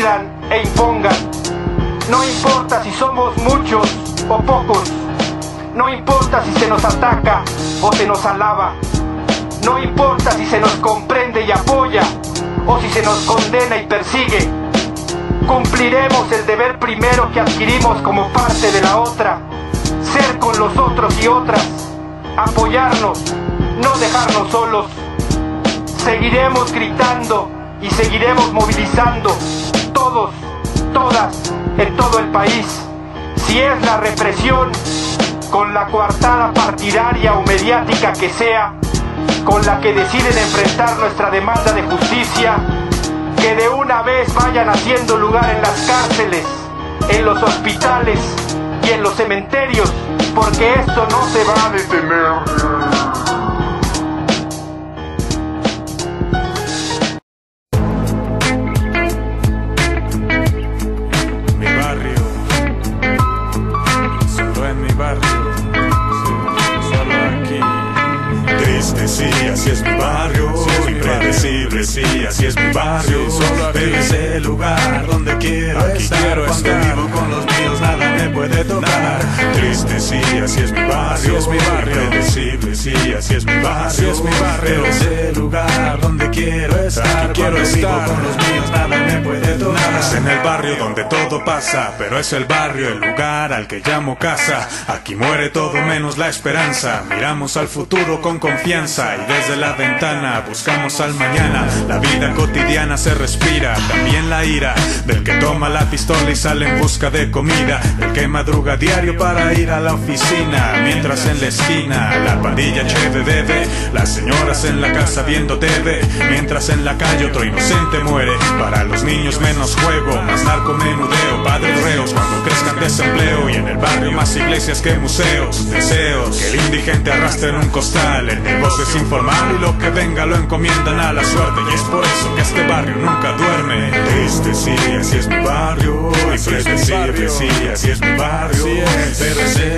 e impongan. No importa si somos muchos o pocos, no importa si se nos ataca o se nos alaba, no importa si se nos comprende y apoya o si se nos condena y persigue. Cumpliremos el deber primero que adquirimos como parte de la otra, ser con los otros y otras, apoyarnos, no dejarnos solos. Seguiremos gritando y seguiremos movilizando, todos, todas, en todo el país. Si es la represión, con la coartada partidaria o mediática que sea, con la que deciden enfrentar nuestra demanda de justicia, que de una vez vayan haciendo lugar en las cárceles, en los hospitales y en los cementerios, porque esto no se va a detener. Sí, así es mi barrio, es mi barrio, impredecible, sí, así es mi barrio, es mi barrio, es el lugar donde quiero estar, quiero estar con los míos nada me puede tocar. Es en el barrio donde todo pasa, pero es el barrio el lugar al que llamo casa. Aquí muere todo menos la esperanza. Miramos al futuro con confianza y desde la ventana buscamos al mañana. La vida cotidiana se respira, también la ira del que toma la pistola y sale en busca de comida, el que madruga diario para ir a la oficina, mientras en la esquina la pandilla cheve bebe, las señoras en la casa viendo TV, mientras en la calle otro inocente muere. Para los niños menos juego, más narcomenudeo, padres reos cuando crezcan desempleo y en el barrio más iglesias que museos. Deseos que el indigente arrastre en un costal, el negocio es informal y lo que venga lo encomiendan a la suerte y es por eso que este barrio nunca duerme. Triste sí, así es mi barrio, impredecible sí, así es mi barrio,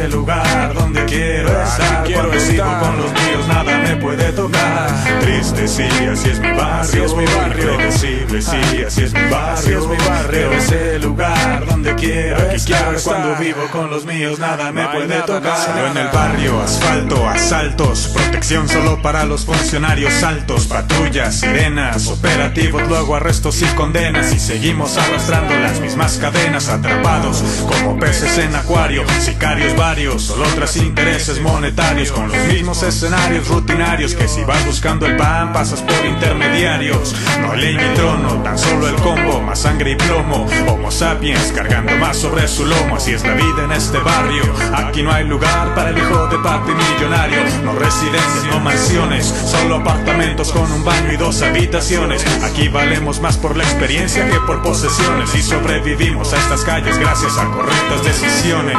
el lugar donde quiero estar. quiero Cuando estar. con los míos nada me puede tocar. Triste sí, así es mi barrio, es mi barrio. impredecible sí, así es mi barrio, es mi barrio. pero es el lugar donde quiero Aquí estar. Cuando vivo con los míos nada me No puede tocar. Yo en el barrio, asfalto, asaltos, protección solo para los funcionarios altos, patrullas, sirenas, operativos, luego arrestos y condenas y seguimos arrastrando las mismas cadenas, atrapados como peces en acuario, sicarios varios, solo tras intereses monetarios, con los mismos escenarios rutinarios que si vas buscando el pan pasas por intermediarios. No ley ni trono, tan solo el combo, más sangre y plomo, homo sapiens cargando más sobre su lomo, así es la vida en este barrio. Aquí no hay lugar para el hijo de papi millonario, no residencias, no mansiones, solo apartamentos con un baño y dos habitaciones. Aquí valemos más por la experiencia que por posesiones y sobrevivimos a estas calles gracias a correctas decisiones.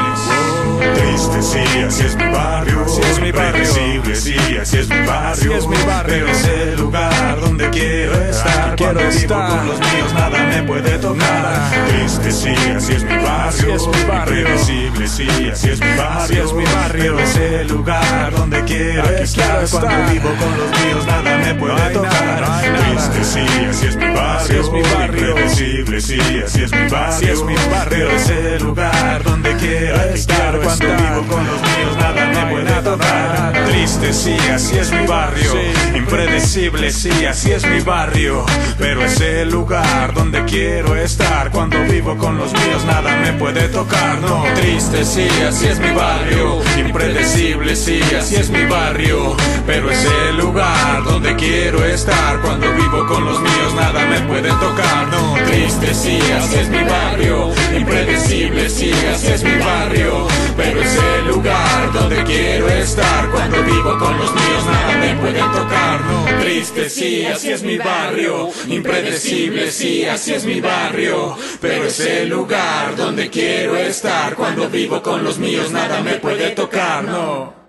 Triste, sí, así es mi barrio. Así es mi barrio. Impredecible, sí, así es mi barrio. Así es mi barrio. Pero es el lugar donde quiero estar. Quiero Cuando vivo con los míos nada me puede tocar. Triste, sí, así es mi barrio. Así es mi barrio. Impredecible, sí, así es mi barrio. Así es mi barrio. Pero es el lugar donde quiero Aquí estar. quiero estar. Cuando vivo con los míos nada me puede tocar. nada, no. Triste, sí, así es mi barrio. Así es mi barrio. Impredecible, sí, así es mi barrio. Así es mi barrio. Pero es el lugar donde quiero estar. Cuando vivo con los míos nada me puede tocar. Triste, sí, así es mi barrio. Impredecible, sí, así es mi barrio. Pero es el lugar donde quiero estar. Cuando vivo con los míos nada me puede tocar. No, triste, sí, así es mi barrio. Impredecible, sí, así es mi barrio. Pero es el lugar donde quiero estar. Cuando vivo con los míos nada me puede tocar. No, triste, sí, así es mi barrio. Impredecible, sí, así es mi barrio. Pero es el lugar donde quiero estar. Cuando vivo con los míos nada me puede tocar. No, triste, sí, así es mi barrio. Impredecible, sí, así es mi barrio. Pero es el lugar donde quiero estar. Cuando vivo con los míos nada me puede tocar. No.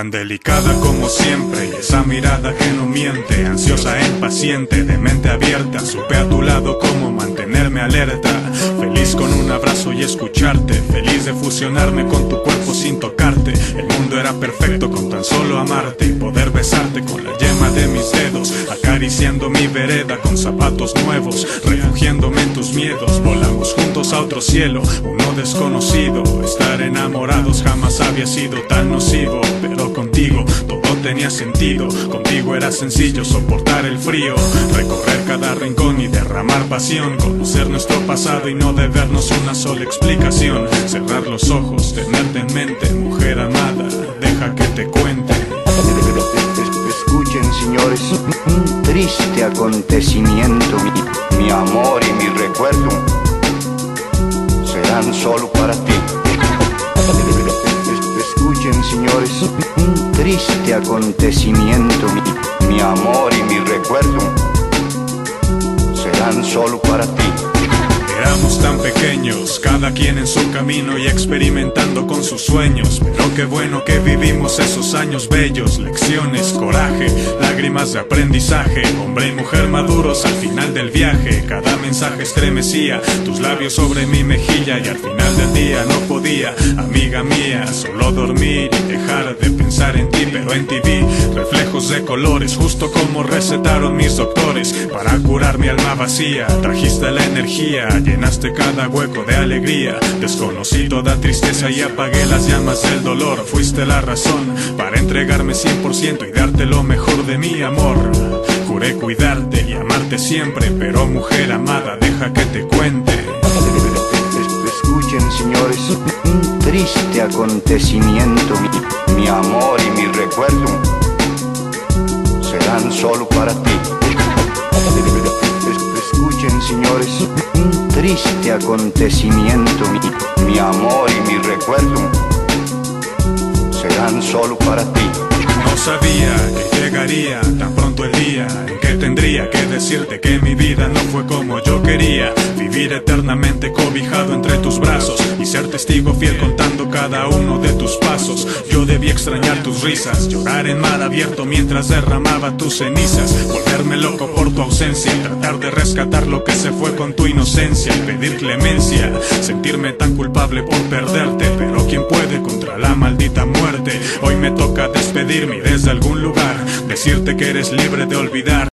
Tan delicada como siempre. Y esa mirada que no miente, ansiosa e impaciente, de mente abierta, supe a tu lado cómo mantenerme alerta, feliz con un abrazo y escucharte, feliz de fusionarme con tu cuerpo sin tocarte, el mundo era perfecto con tan solo amarte y poder besarte con la yema de mis dedos, acariciando mi vereda con zapatos nuevos, refugiándome en tus miedos, volamos juntos a otro cielo, uno desconocido, estar enamorados jamás había sido tan nocivo, pero contigo todo tenía sentido, contigo era sencillo soportar el frío, recorrer cada rincón y derramar pasión, conocer nuestro pasado y no debernos una sola explicación, cerrar los ojos, tenerte en mente, mujer amada, deja que te cuente. Escuchen señores, un triste acontecimiento, mi, mi amor y mi recuerdo serán solo para ti. Escuchen señores, un triste acontecimiento, mi, mi amor y mi recuerdo serán solo para ti. Éramos tan pequeños, cada quien en su camino y experimentando con sus sueños. Pero qué bueno que vivimos esos años bellos, lecciones, coraje, lágrimas de aprendizaje. Hombre y mujer maduros al final del viaje, cada mensaje estremecía, tus labios sobre mi mejilla y al final del día no podía, amiga mía, solo dormir y dejar de pensar en ti. Pero en ti vi reflejos de colores, justo como recetaron mis doctores para curar mi alma vacía. Trajiste la energía llenaste cada hueco de alegría. Desconocí toda tristeza y apagué las llamas del dolor. Fuiste la razón para entregarme 100% y darte lo mejor de mi amor. Juré cuidarte y amarte siempre, pero mujer amada, deja que te cuente. Escuchen señores, un triste acontecimiento, mi, mi amor y mi recuerdo serán solo para ti. Señores, un triste acontecimiento, mi, mi amor y mi recuerdo serán solo para ti. No sabía que llegaría tan pronto el día decirte que mi vida no fue como yo quería. Vivir eternamente cobijado entre tus brazos y ser testigo fiel contando cada uno de tus pasos. Yo debí extrañar tus risas, llorar en mar abierto mientras derramaba tus cenizas, volverme loco por tu ausencia y tratar de rescatar lo que se fue con tu inocencia y pedir clemencia. Sentirme tan culpable por perderte, pero ¿quién puede contra la maldita muerte? Hoy me toca despedirme desde algún lugar decirte que eres libre de olvidar.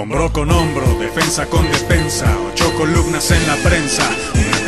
Hombro con hombro, defensa con defensa, ocho columnas en la prensa,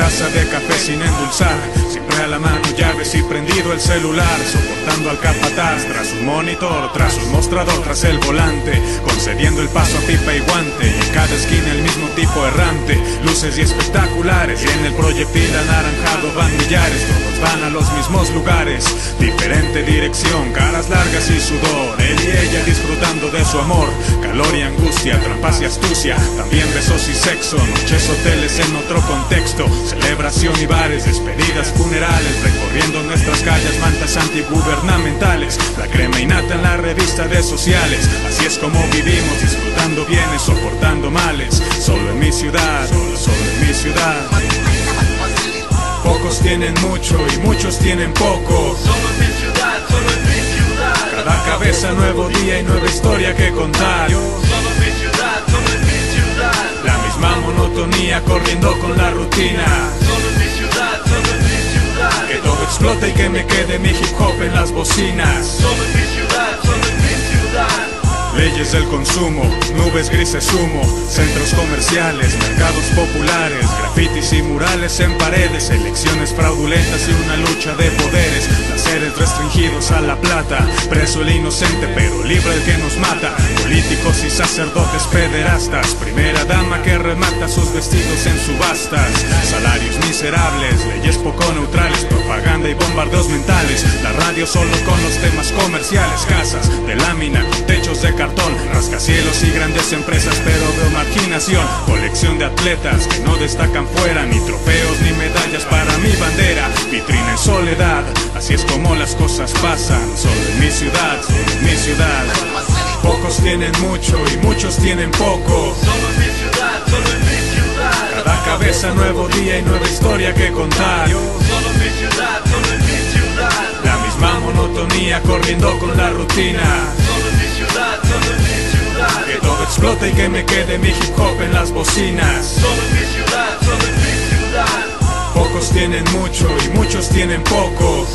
taza de café sin endulzar, siempre a la mano llaves y prendido el celular, soportando al capataz tras un monitor, tras un mostrador, tras el volante, concediendo el paso a pipa y guante, y en cada esquina el mismo tipo errante, luces y espectaculares, y en el proyectil anaranjado van millares, todos van a los mismos lugares, diferente dirección, caras largas y sudor, él y ella disfrutando de su amor, calor y angustia, trampas y astucia, también besos y sexo, noches hoteles en otro contexto, celebración y bares, despedidas funerales, recorriendo nuestras calles, mantas antigubernamentales, la crema innata en la revista de sociales, así es como vivimos, disfrutando bienes, soportando males, solo en mi ciudad, solo, solo en mi ciudad. Pocos tienen mucho y muchos tienen poco. Solo en mi ciudad, solo en mi ciudad. Cada cabeza nuevo día y nueva historia que contar. Solo en mi ciudad, solo en mi ciudad. Monotonía corriendo con la rutina. Solo en mi ciudad, solo en mi ciudad. Que todo explote y que me quede mi hip hop en las bocinas. Solo en mi ciudad, solo en mi ciudad. Leyes del consumo, nubes grises humo, centros comerciales, mercados populares, grafitis y murales en paredes, elecciones fraudulentas y una lucha de poderes, restringidos a la plata, preso el inocente pero libre el que nos mata, políticos y sacerdotes pederastas, primera dama que remata sus vestidos en subastas, salarios miserables, leyes poco neutrales, propaganda y bombardeos mentales. La radio solo con los temas comerciales, casas de lámina, techos de cartón, rascacielos y grandes empresas, pero veo marginación. Colección de atletas que no destacan fuera, ni trofeos ni medallas para mi bandera. Vitrina en soledad, así es como las cosas pasan. Solo en mi ciudad, solo en mi ciudad. Pocos tienen mucho y muchos tienen poco. Solo en mi ciudad, solo en mi ciudad. Cada cabeza nuevo día y nueva historia que contar. Solo en mi ciudad, solo en mi ciudad. La misma monotonía corriendo con la rutina. Solo en mi ciudad, solo en mi ciudad. Que todo explote y que me quede mi hip hop en las bocinas. Solo en mi ciudad, solo en mi ciudad. Pocos tienen mucho y muchos tienen poco.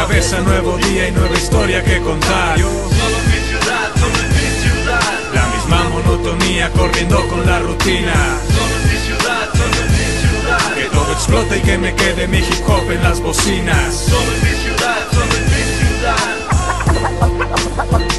Cabeza nuevo día y nueva historia que contar. Solo en mi ciudad, solo en mi ciudad. La misma monotonía corriendo con la rutina. Solo mi ciudad, solo en mi ciudad. Que todo explote y que me quede mi hip hop en las bocinas. Solo mi ciudad, solo en mi ciudad.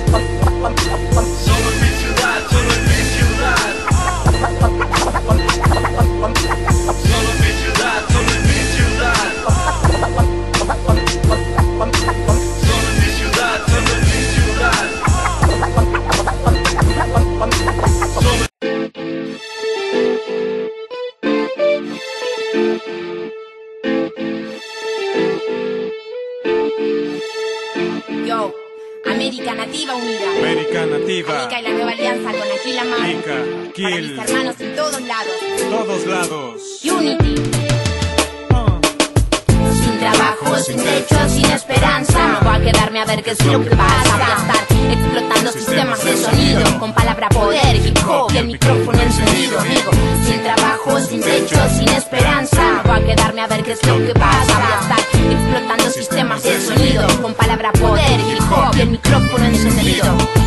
Para mis hermanos en todos lados. todos lados. Unity. Sin trabajo, sin techo, sin esperanza. No voy a quedarme a ver qué es lo que pasa. Voy a estar explotando sistemas de sonido. Con palabra poder, hip hop y el micrófono encendido. Digo, sin trabajo, sin techo, sin esperanza. Voy a quedarme a ver qué es lo que pasa. Voy a estar explotando sistemas de sonido. Con palabra poder, hip hop y el micrófono encendido.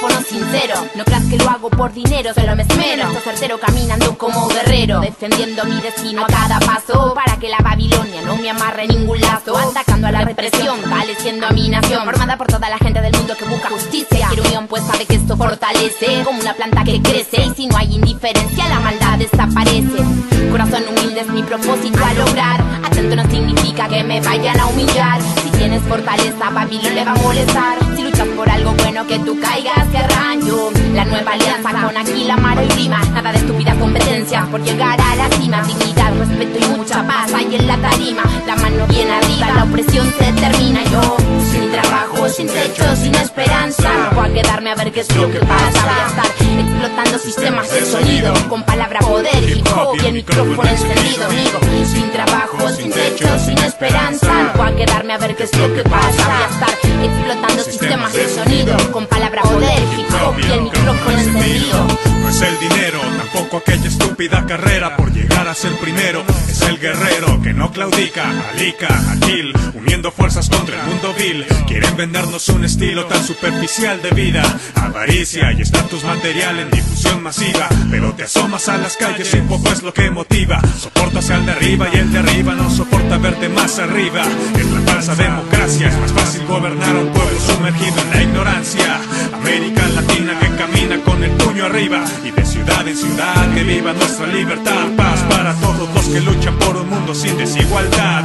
Sincero, no creas que lo hago por dinero, solo me esmero. Estoy certero caminando como guerrero, defendiendo mi destino a cada paso. Para que la Babilonia no me amarre ningún lazo. Atacando a la represión, valeciendo a mi nación. Formada por toda la gente del mundo que busca justicia. Quiero unión, pues sabe que esto fortalece. Como una planta que crece. Y si no hay indiferencia, la maldad desaparece. Corazón humilde es mi propósito a lograr. Atento no significa que me vayan a humillar. Tienes fortaleza, Babilón le va a molestar. Si luchas por algo bueno, que tú caigas, que yo La nueva alianza con Aquila, Maro y Rima. Nada de estúpidas competencias por llegar a la cima. Dignidad, respeto y mucha paz hay en la tarima. La mano bien arriba, la opresión se termina. Yo, sin trabajo, sin techo, sin esperanza. No voy a quedarme a ver qué es lo que pasa. Voy a estar explotando sistemas de sonido. Con palabra poder, hip hop y el micrófono encendido. Digo, sin trabajo, sin techo, sin esperanza. No voy a quedarme a ver qué es lo que pasa. Voy a estar explotando sistemas de sonido. Con palabra poder, hip hop y el micrófono encendido. No es el dinero, tampoco aquella estúpida carrera por llegar a ser primero. Es el guerrero que no claudica, alica, aquil, uniendo fuerzas contra el mundo vil. Quieren vendernos un estilo tan superficial de vida. Avaricia y estatus material en difusión masiva. Pero te asomas a las calles y un poco es lo que motiva. Soportas al de arriba y el de arriba no soporta verte más arriba. Es la falsa democracia, es más fácil gobernar a un pueblo sumergido en la ignorancia. América Latina que camina con el puño arriba y de ciudad en ciudad que viva nuestra libertad. Paz para todos los que luchan por un mundo sin desigualdad.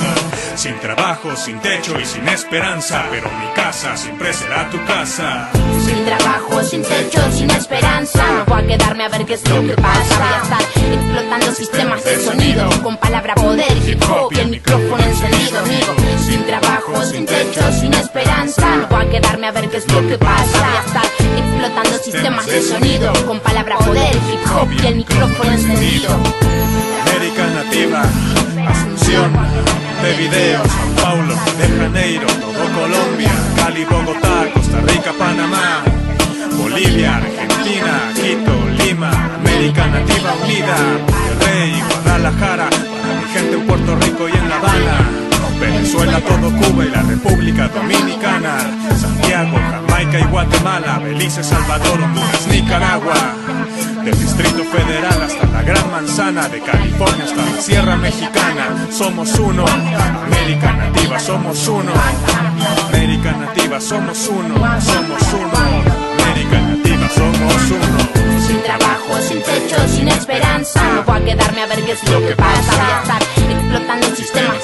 Sin trabajo, sin techo y sin esperanza. Pero mi casa siempre será tu casa. Sin trabajo, sin techo, sin esperanza. No voy a quedarme a ver qué es lo que pasa. Voy a estar explotando sistemas de sonido. Con palabra poder, hip hop y el micrófono encendido. Digo, sin trabajo, sin techo, sin esperanza. No voy a quedarme a ver qué es lo que pasa. Voy a estar explotando sistemas de sonido. Con palabra poder, hip hop y el micrófono encendido. América Nativa, Asunción, de Video, Sao Paulo, de Janeiro, todo Colombia, Cali, Bogotá, Costa Rica, Panamá, Bolivia, Argentina, Quito, Lima, América Nativa Unida, Monterrey, Guadalajara, para mi gente en Puerto Rico y en La Habana. Venezuela, todo Cuba y la República Dominicana, Santiago, Jamaica y Guatemala, Belice, Salvador, Honduras, Nicaragua. Del Distrito Federal hasta la Gran Manzana, de California hasta la Sierra Mexicana, somos uno. América Nativa, somos uno. América Nativa, somos uno. Somos uno. América Nativa, somos uno. Sin trabajo, sin techo, sin esperanza. No voy a quedarme a ver qué es lo que pasa. Voy a estar explotando sistemas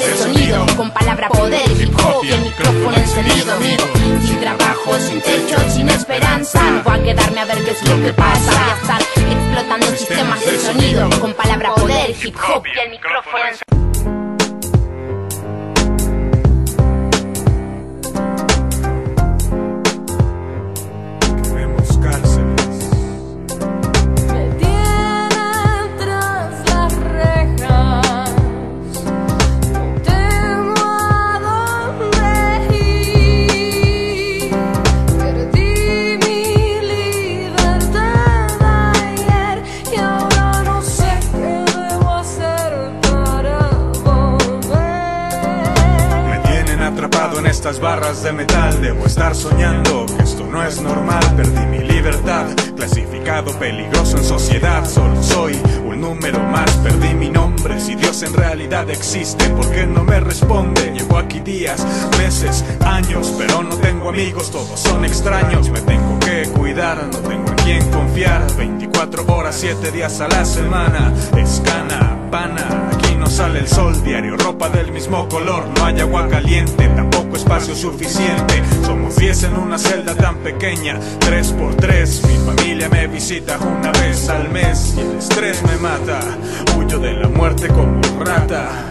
palabra poder, hip hop y el micrófono encendido, amigo. Sin trabajo, sin techo, sin esperanza, no voy a quedarme a ver qué es lo que pasa. Voy a estar explotando sistemas de sonido, con palabra poder, hip hop y el micrófono encendido. 24 horas, 7 días a la semana. Escana, pana. Aquí no sale el sol diario, ropa del mismo color, no hay agua caliente, tampoco espacio suficiente. Somos 10 en una celda tan pequeña, 3 por 3 Mi familia me visita una vez al mes y el estrés me mata. Huyo de la muerte como rata.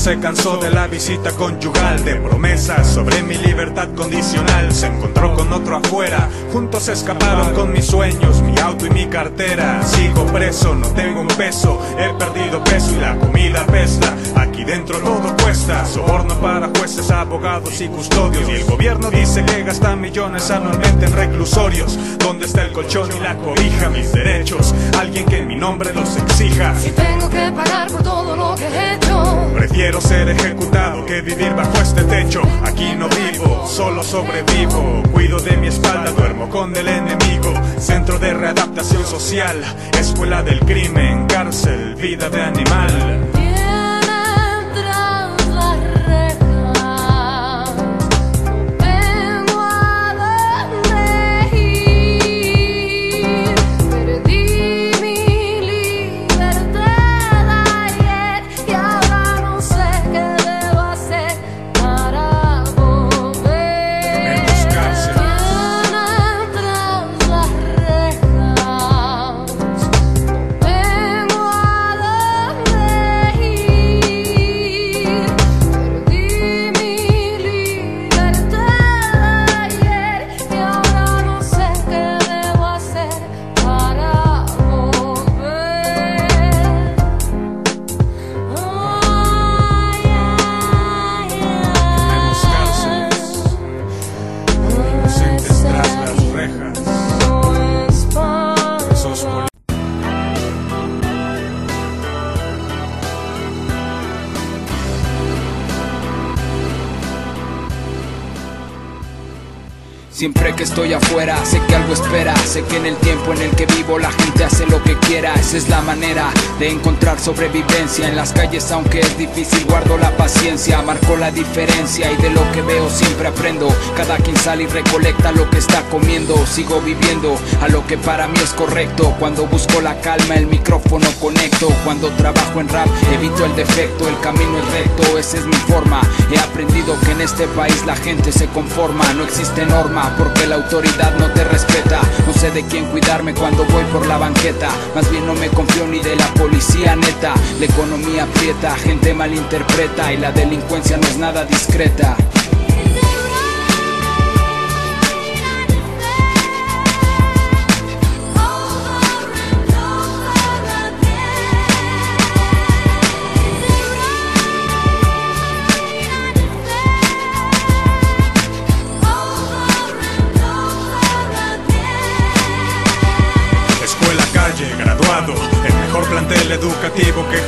Se cansó de la visita conyugal, de promesas sobre mi libertad condicional. Se encontró con otro afuera, juntos escaparon con mis sueños, mi auto y mi cartera. Sigo preso, no tengo un peso, he perdido peso y la comida pesta. Aquí dentro todo cuesta, soborno para jueces, abogados y custodios. Y el gobierno dice que gasta millones anualmente en reclusorios. ¿Dónde está el colchón y la cobija? Mis derechos, alguien que en mi nombre los exija. Si tengo que pagar por todo lo que he hecho. Prefiero ser ejecutado que vivir bajo este techo. Aquí no vivo, solo sobrevivo. Cuido de mi espalda, duermo con el enemigo. Centro de readaptación social, escuela del crimen, cárcel, vida de animal. Siempre que estoy afuera, sé que algo espera. Sé que en el tiempo en el que vivo la gente hace lo que. Esa es la manera de encontrar sobrevivencia. En las calles, aunque es difícil, guardo la paciencia. Marco la diferencia y de lo que veo siempre aprendo. Cada quien sale y recolecta lo que está comiendo. Sigo viviendo a lo que para mí es correcto. Cuando busco la calma, el micrófono conecto. Cuando trabajo en rap, evito el defecto. El camino es recto, esa es mi forma. He aprendido que en este país la gente se conforma. No existe norma porque la autoridad no te respeta. No sé de quién cuidarme cuando voy por la banqueta. Más bien no me confío ni de la policía neta. La economía aprieta, gente malinterpreta y la delincuencia no es nada discreta.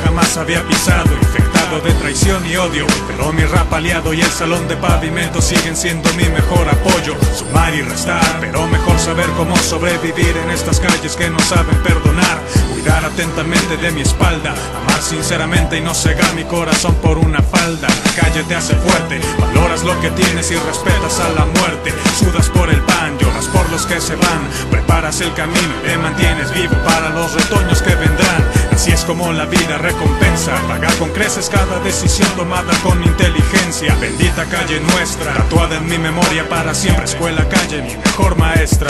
Jamás había pisado, infectado de traición y odio. Pero mi rap aliado y el salón de pavimento siguen siendo mi mejor apoyo. Sumar y restar, pero mejor saber cómo sobrevivir en estas calles que no saben perdonar. Cuidar atentamente de mi espalda, amar sinceramente y no cegar mi corazón por una falda. La calle te hace fuerte, valoras lo que tienes y respetas a la muerte. Sudas por el pan, lloras por los que se van, preparas el camino y te mantienes vivo para los retoños que vendrán. Así es como la vida recompensa, paga con creces cada decisión tomada con inteligencia. Bendita calle nuestra, tatuada en mi memoria para siempre. Escuela calle, mi mejor maestra.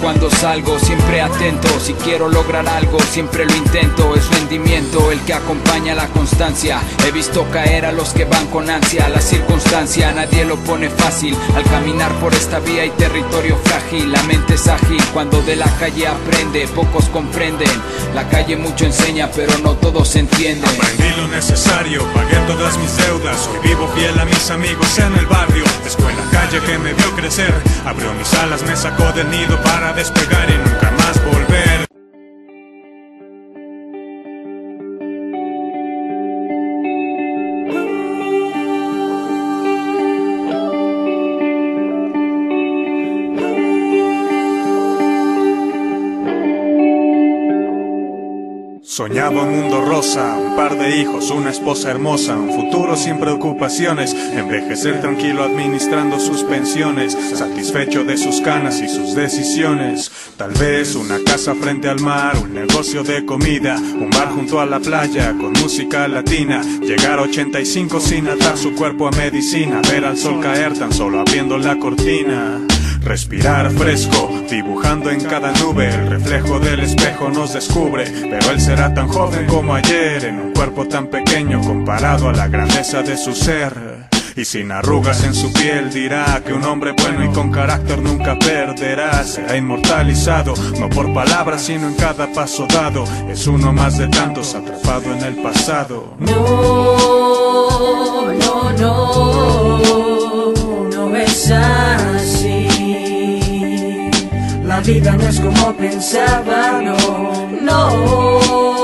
Cuando salgo siempre atento. Si quiero lograr algo siempre lo intento. Es rendimiento el que acompaña la constancia. He visto caer a los que van con ansia. La circunstancia nadie lo pone fácil. Al caminar por esta vía hay territorio frágil La mente es ágil. Cuando de la calle aprende Pocos comprenden. La calle mucho enseña pero no todos entienden. Aprendí lo necesario, pagué todas mis deudas. Hoy vivo fiel a mis amigos en el barrio. Escuela calle que me vio crecer. Abrió mis alas, me sacó del nido para despegar y nunca Soñaba un mundo rosa, un par de hijos, una esposa hermosa, un futuro sin preocupaciones, envejecer tranquilo administrando sus pensiones, satisfecho de sus canas y sus decisiones. Tal vez una casa frente al mar, un negocio de comida, un bar junto a la playa con música latina, llegar a 85 sin atar su cuerpo a medicina, ver al sol caer tan solo abriendo la cortina. Respirar fresco, dibujando en cada nube, el reflejo del espejo nos descubre, pero él será tan joven como ayer, en un cuerpo tan pequeño comparado a la grandeza de su ser. Y sin arrugas en su piel dirá que un hombre bueno y con carácter nunca perderá. Será inmortalizado, no por palabras sino en cada paso dado. Es uno más de tantos atrapado en el pasado. No, no, no, no es vida no es como pensaba, no, no,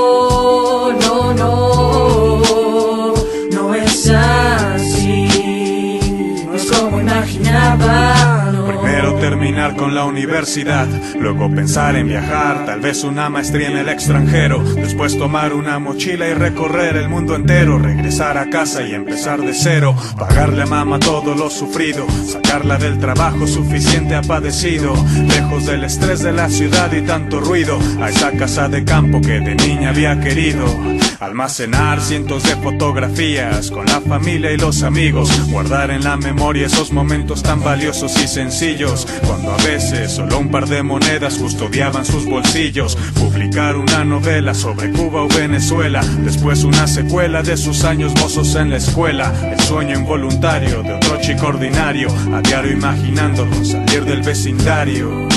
con la universidad, luego pensar en viajar, tal vez una maestría en el extranjero, después tomar una mochila y recorrer el mundo entero, regresar a casa y empezar de cero, pagarle a mamá todo lo sufrido, sacarla del trabajo suficiente ha padecido, lejos del estrés de la ciudad y tanto ruido, a esa casa de campo que de niña había querido. Almacenar cientos de fotografías con la familia y los amigos, guardar en la memoria esos momentos tan valiosos y sencillos, cuando a veces solo un par de monedas custodiaban sus bolsillos, publicar una novela sobre Cuba o Venezuela, después una secuela de sus años mozos en la escuela, el sueño involuntario de otro chico ordinario, a diario imaginándolo salir del vecindario.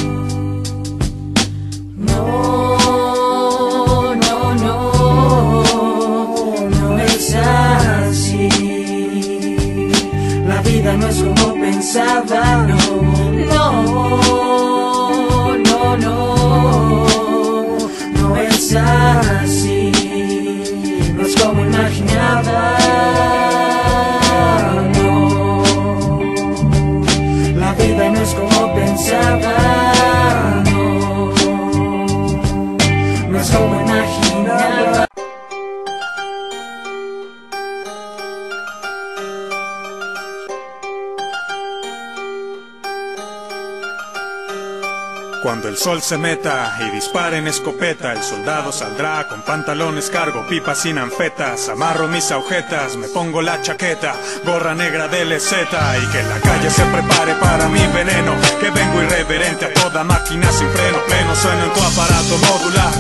El sol se meta y dispare en escopeta, el soldado saldrá con pantalones cargo, pipas sin anfetas, amarro mis agujetas, me pongo la chaqueta, gorra negra de leseta y que la calle se prepare para mi veneno, vengo irreverente a toda máquina sin freno, pleno sueno en tu aparato modular,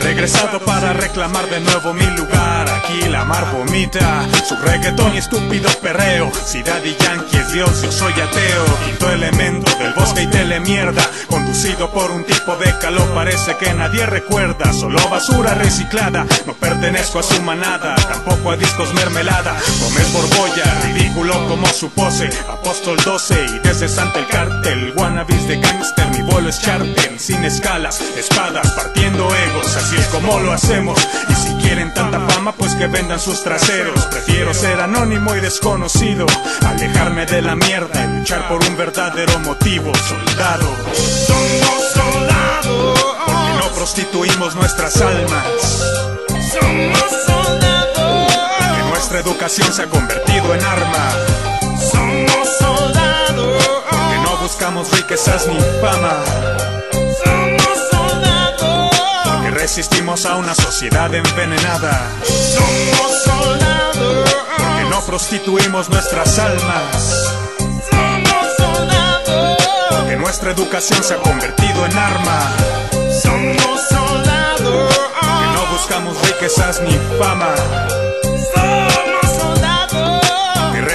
regresado para reclamar de nuevo mi lugar. Aquí la mar vomita su reggaetón y estúpido perreo. Si Daddy Yankee es Dios, yo soy ateo. Quinto elemento del bosque y telemierda. Conducido por un tipo de calor, parece que nadie recuerda. Solo basura reciclada. No pertenezco a su manada, tampoco a discos mermelada. Comes borbolla, ridículo como su pose. Apóstol 12 y desde el cartel. De gangster, mi vuelo es charter. Sin escalas, espadas, partiendo egos. Así es como lo hacemos. Y si quieren tanta fama, pues que vendan sus traseros. Prefiero ser anónimo y desconocido. Alejarme de la mierda y luchar por un verdadero motivo. Soldado. Somos soldados. Porque no prostituimos nuestras almas. Somos soldados. Porque nuestra educación se ha convertido en arma. Somos soldados. Buscamos riquezas ni fama. Somos soldados. Porque resistimos a una sociedad envenenada. Somos soldados. Porque no prostituimos nuestras almas. Somos soldados. Porque nuestra educación se ha convertido en arma. Somos soldados. Porque no buscamos riquezas ni fama.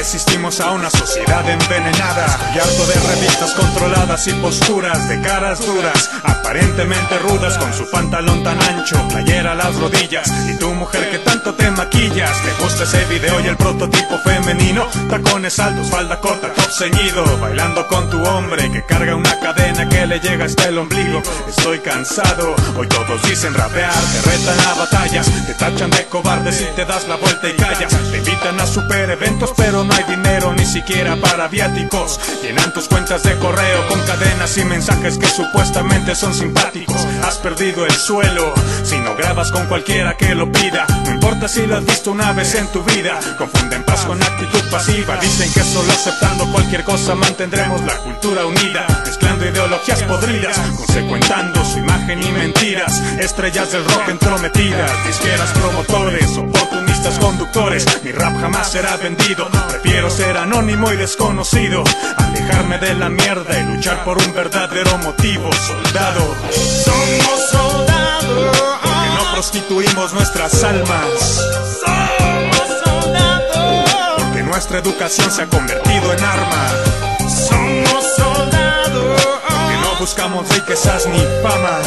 Resistimos a una sociedad envenenada. Estoy harto de revistas controladas y posturas de caras duras, aparentemente rudas, con su pantalón tan ancho, playera a las rodillas. Y tu mujer que tanto te maquillas, te gusta ese video y el prototipo femenino. Tacones altos, falda corta, top ceñido, bailando con tu hombre que carga una cadena que le llega hasta el ombligo. Estoy cansado, hoy todos dicen rapear, te retan a batallas, te tachan de cobarde si te das la vuelta y callas. Te invitan a super eventos, pero no hay dinero ni siquiera para viáticos. Llenan tus cuentas de correo con cadenas y mensajes que supuestamente son simpáticos. Has perdido el suelo si no grabas con cualquiera que lo pida. No importa si lo has visto una vez en tu vida. Confunden paz con actitud pasiva. Dicen que solo aceptando cualquier cosa mantendremos la cultura unida. Mezclando ideologías podridas, consecuentando su imagen y mentiras. Estrellas del rock entrometidas, disqueras, promotores, conductores. Mi rap jamás será vendido. Prefiero ser anónimo y desconocido. Alejarme de la mierda y luchar por un verdadero motivo. Soldado, somos soldados. Porque no prostituimos nuestras almas. Somos soldados. Porque nuestra educación se ha convertido en arma. Somos soldados. Porque no buscamos riquezas ni fama.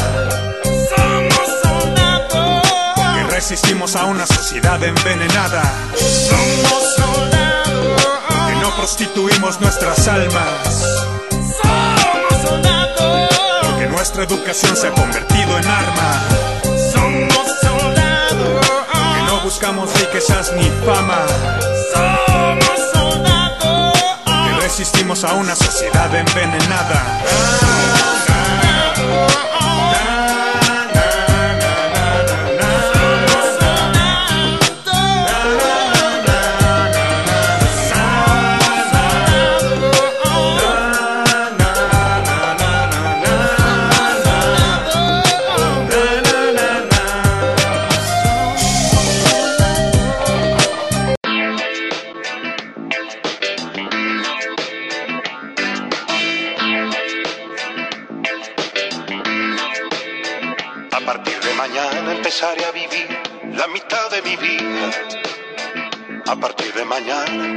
Somos soldados. Resistimos a una sociedad envenenada. Somos soldados. Porque no prostituimos nuestras almas. Somos soldados. Porque nuestra educación se ha convertido en arma. Somos soldados. Porque no buscamos riquezas ni fama. Somos soldados. Que resistimos a una sociedad envenenada. A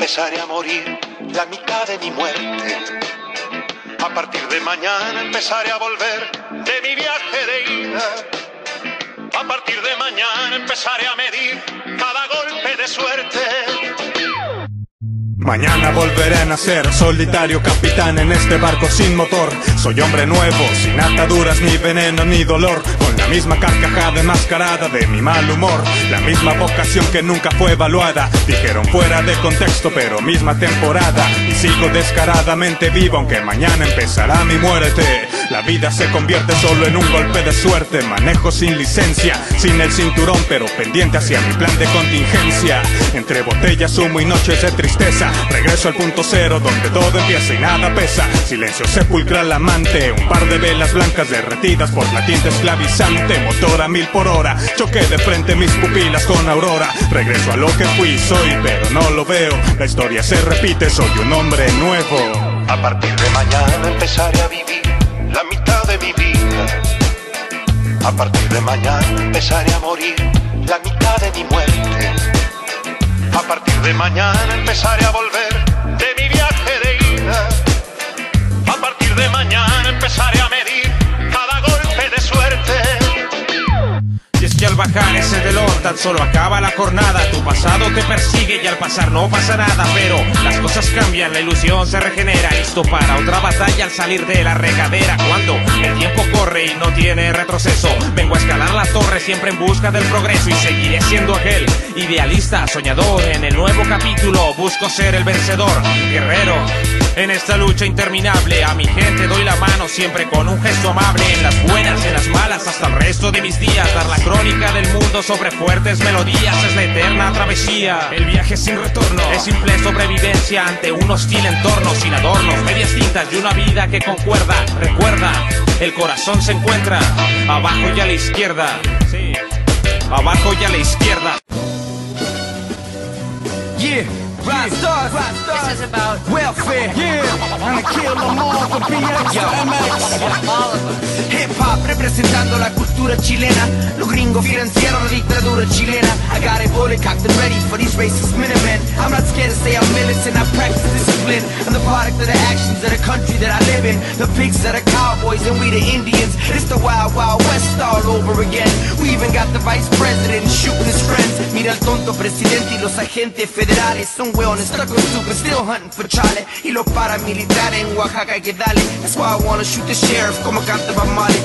empezaré a morir la mitad de mi muerte. A partir de mañana empezaré a volver de mi viaje de ida. A partir de mañana empezaré a medir cada golpe de suerte. Mañana volveré a nacer, solitario capitán en este barco sin motor. Soy hombre nuevo, sin ataduras, ni veneno, ni dolor. Misma carcajada enmascarada de mi mal humor. La misma vocación que nunca fue evaluada. Dijeron fuera de contexto, pero misma temporada. Y sigo descaradamente vivo, aunque mañana empezará mi muerte. La vida se convierte solo en un golpe de suerte. Manejo sin licencia, sin el cinturón, pero pendiente hacia mi plan de contingencia. Entre botellas, humo y noches de tristeza. Regreso al punto cero donde todo empieza y nada pesa. Silencio sepulcral amante, un par de velas blancas derretidas por la tinta esclavizante. Motor a mil por hora, choqué de frente mis pupilas con aurora. Regreso a lo que fui, soy, pero no lo veo. La historia se repite, soy un hombre nuevo. A partir de mañana empezaré a vivir la mitad de mi vida. A partir de mañana empezaré a morir la mitad de mi muerte. A partir de mañana empezaré a volver de mi viaje de ida. A partir de mañana empezaré a al bajar ese velón tan solo acaba la jornada. Tu pasado te persigue y al pasar no pasa nada Pero las cosas cambian, la ilusión se regenera. Listo para otra batalla al salir de la regadera. Cuando el tiempo corre y no tiene retroceso Vengo a escalar la torre siempre en busca del progreso Y seguiré siendo aquel idealista, soñador. En el nuevo capítulo busco ser el vencedor Guerrero. En esta lucha interminable a mi gente doy la mano siempre con un gesto amable. En las buenas, en las malas, hasta el resto de mis días Dar la crónica del mundo sobre fuertes melodías Es la eterna travesía, el viaje sin retorno Es simple sobrevivencia ante un hostil entorno Sin adornos, medias tintas y una vida que concuerda. Recuerda, el corazón se encuentra abajo y a la izquierda. Sí, abajo y a la izquierda rock stars. This is about welfare. Yeah, and kill them all for PX to MX. all of us. Hip hop representando la cultura chilena. Los gringos financiaron la dictadura chilena. I got it bullet cocked and ready for these racist minutemen. I'm not scared to say I'm militant. I practice discipline. I'm the product of the actions of the country that I live in. The pigs are the cowboys and we the Indians. It's the wild, wild west all over again. We even got the vice president shooting his friends. Mira el tonto presidente y los agentes federales. Son hueones stuck on stupid, still hunting for Charlie. Y los paramilitares en Oaxaca hay que darle. That's why I wanna shoot the sheriff como canta Bob Marley.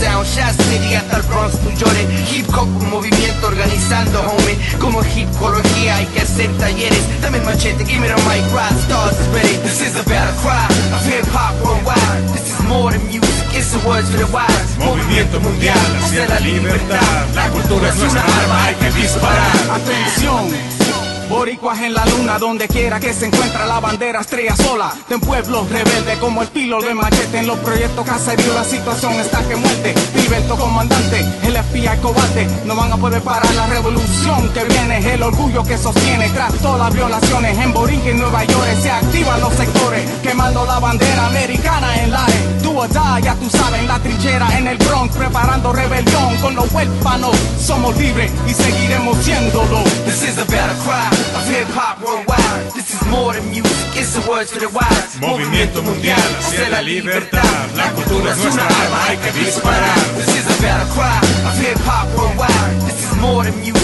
Town, Shasta City hasta el Bronx, New York. Hip hop, un movimiento organizando, homie. Como hipología hay que hacer talleres. Dame el machete, give me the mic, rock stars is ready. This is a battle cry of hip hop worldwide. This is more than music, it's the words for the wise. Movimiento mundial hacia la libertad. La cultura es nuestra arma, hay que disparar. Atención. Boricuas en la luna, donde quiera que se encuentra la bandera estrella sola. De un pueblo rebelde como el pilo de machete en los proyectos caseríos. La situación está que muerte. El comandante, el FBI cobarde. No van a poder parar la revolución que viene. El orgullo que sostiene tras todas las violaciones. En Borinque, en Nueva York, se activan los sectores. Quemando la bandera americana en la Tú o ya tú sabes, en la trinchera en el Bronx. Preparando rebelión con los huérfanos. Somos libres y seguiremos siéndolo. This is a battle cry of hip hop worldwide. This is more than music, it's the words for the wise. Movimiento mundial hacia la libertad. La cultura es nuestra arma, hay que disparar. This is a battle cry of hip hop worldwide. This is more than music,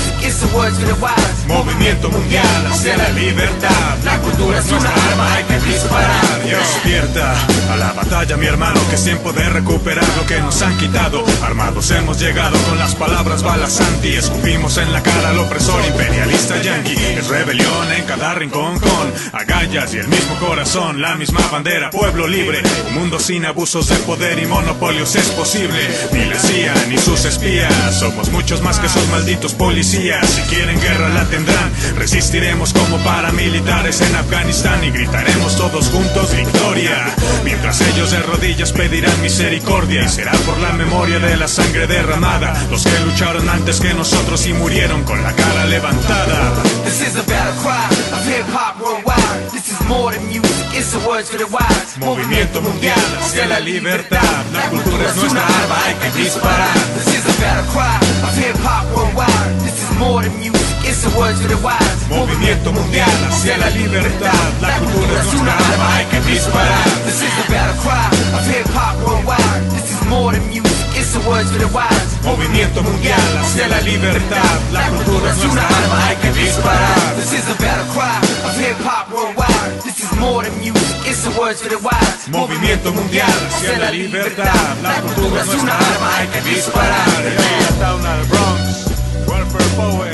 Movimiento mundial hacia la libertad. La cultura es nuestra arma, hay que disparar. Despierta a la batalla, mi hermano, que es tiempo de recuperar lo que nos han quitado. Armados hemos llegado con las palabras balas anti. Escupimos en la cara al opresor imperialista yankee. Es rebelión en cada rincón con agallas y el mismo corazón, la misma bandera, pueblo libre. Un mundo sin abusos de poder y monopolios es posible. Ni la CIA ni sus espías. Somos muchos más que esos malditos policías. Si quieren guerra la tendrán. Resistiremos como paramilitares en Afganistán y gritaremos todos juntos victoria. Mientras ellos de rodillas pedirán misericordia y será por la memoria de la sangre derramada. Los que lucharon antes que nosotros y murieron con la cara levantada. This is more than music, it's the words for the wise. Movimiento mundial hacia la libertad. La cultura es nuestra arma, hay que disparar. This is a battle cry of hip hop worldwide. This is more than music, it's the words for the wise. Movimiento mundial hacia la libertad. La cultura es nuestra arma, hay que disparar. This is a battle cry of hip hop worldwide. This is more than music, it's the words for the wise. Movimiento mundial hacia la libertad. La cultura es nuestra arma, hay que disparar. This is a battle cry of hip hop more than music, it's the words for the wise. Movimiento mundial hacia la libertad. La cultura es nuestra arma, hay que disparar. Down Bronx, Welfare Poets,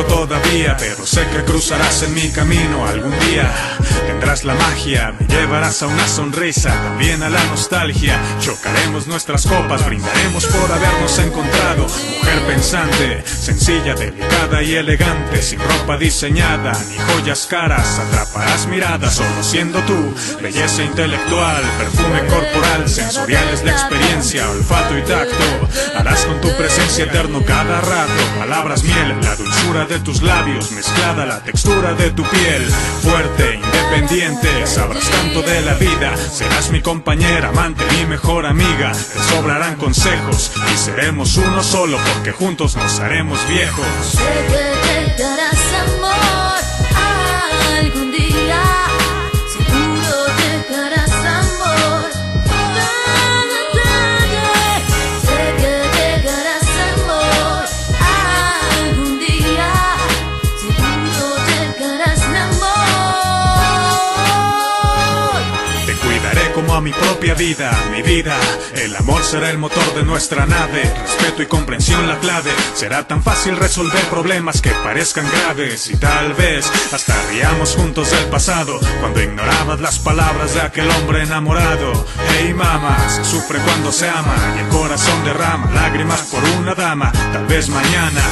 todavía, pero sé que cruzarás en mi camino algún día. Tendrás la magia, me llevarás a una sonrisa, también a la nostalgia. Chocaremos nuestras copas, brindaremos por habernos encontrado. Mujer pensante, sencilla, delicada y elegante, sin ropa diseñada ni joyas caras. Atraparás miradas solo siendo tú, belleza intelectual, perfume corporal, sensoriales de experiencia, olfato y tacto. Harás con tu presencia eterno cada rato, palabras miel, la dulzura de tus labios, mezclada la textura de tu piel. Fuerte, independiente, sabrás tanto de la vida, serás mi compañera, amante, mi mejor amiga. Te sobrarán consejos y seremos uno solo porque juntos nos haremos viejos. Mi propia vida, mi vida. El amor será el motor de nuestra nave. Respeto y comprensión la clave. Será tan fácil resolver problemas que parezcan graves. Y tal vez hasta riamos juntos del pasado. Cuando ignorabas las palabras de aquel hombre enamorado. Hey mama, se sufre cuando se ama. Y el corazón derrama lágrimas por una dama. Tal vez mañana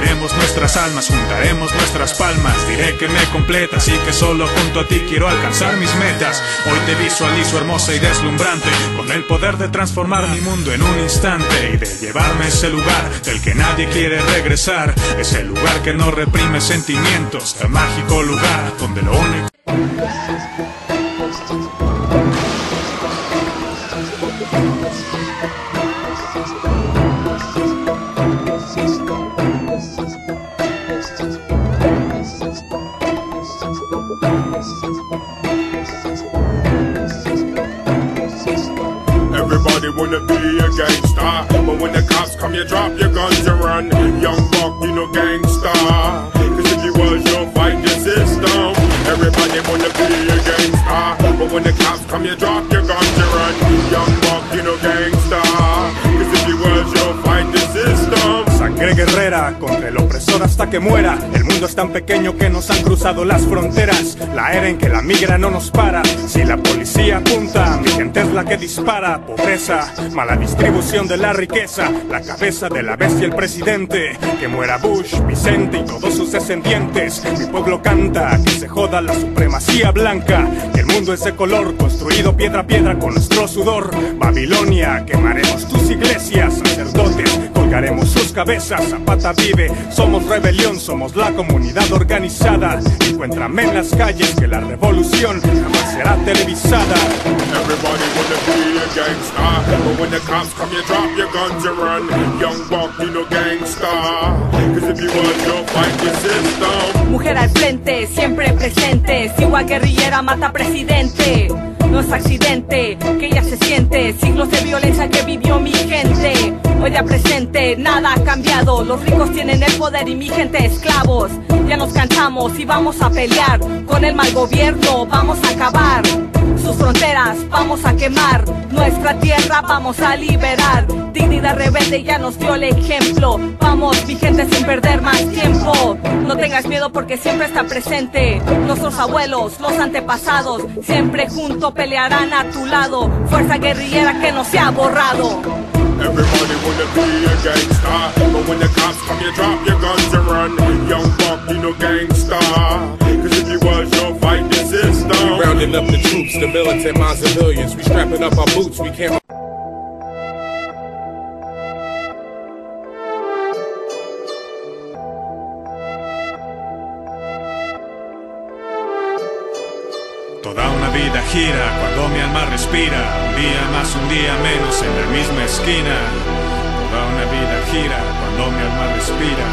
uniremos nuestras almas, juntaremos nuestras palmas. Diré que me completas y que solo junto a ti quiero alcanzar mis metas. Hoy te visualizo hermosa y deslumbrante, con el poder de transformar mi mundo en un instante y de llevarme a ese lugar del que nadie quiere regresar. Ese lugar que no reprime sentimientos, el mágico lugar donde lo único wanna be a gangster, but when the cops come, you drop your guns and run. Young buck, you no gangster. Cause if you was, you'll fight the system. Everybody wanna be a gangster, but when the cops come, you drop your hasta que muera. El mundo es tan pequeño que nos han cruzado las fronteras. La era en que la migra no nos para. Si la policía apunta, mi gente es la que dispara. Pobreza, mala distribución de la riqueza. La cabeza de la bestia el presidente. Que muera Bush, Vicente y todos sus descendientes. Mi pueblo canta que se joda la supremacía blanca. Que el mundo es de color, construido piedra a piedra con nuestro sudor. Babilonia, quemaremos tus iglesias, sacerdotes, colgaremos sus cabezas. Zapata vive, somos rebelión, somos la comunidad organizada. Encuéntrame en las calles que la revolución jamás será televisada. Everybody wanna be a gangster, but when the cops come, you drop your guns and run. Young buck, you know gangster. Cause if you was, you'll fight the system. Mujer al frente, siempre presente. A guerrillera, mata presidente. No es accidente, que ella se siente. Siglos de violencia que vivió mi gente. Hoy día presente, nada ha cambiado. Los ricos tienen el poder y mi gente esclavos. Ya nos cansamos y vamos a pelear. Con el mal gobierno vamos a acabar. Sus fronteras vamos a quemar. Nuestra tierra vamos a liberar. Dignidad rebelde ya nos dio el ejemplo. Vamos, mi gente, sin perder más tiempo. No tengas miedo porque siempre está presente. Nuestros abuelos, los antepasados, siempre juntos pelearán a tu lado. Fuerza guerrillera que no se ha borrado. Everybody wanna be a gangster, but when the cops come, you drop your guns and run. Young buck, you know gangster. Cause if you was, you'll fight the system. We rounding up the troops, the militant of millions. We strapping up our boots, we can't. Vida gira cuando mi alma respira. Un día más, un día menos en la misma esquina. Toda una vida gira cuando mi alma respira.